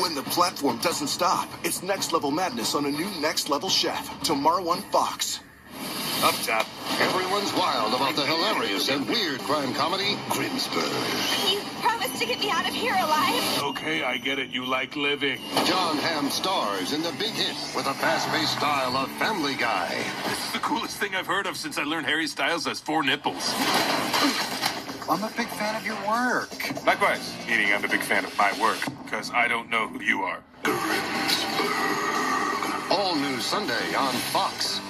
When the platform doesn't stop, it's next level madness on a new next level chef. Tomorrow on Fox. Up top. Everyone's wild about the hilarious and weird crime comedy, Grimsburg. You promised to get me out of here alive. Okay, I get it. You like living. Jon Hamm stars in the big hit with a fast-paced style of Family Guy. This is the coolest thing I've heard of since I learned Harry Styles has four nipples. I'm a big fan of your work. Likewise, meaning I'm a big fan of my work, because I don't know who you are. All new Sunday on Fox.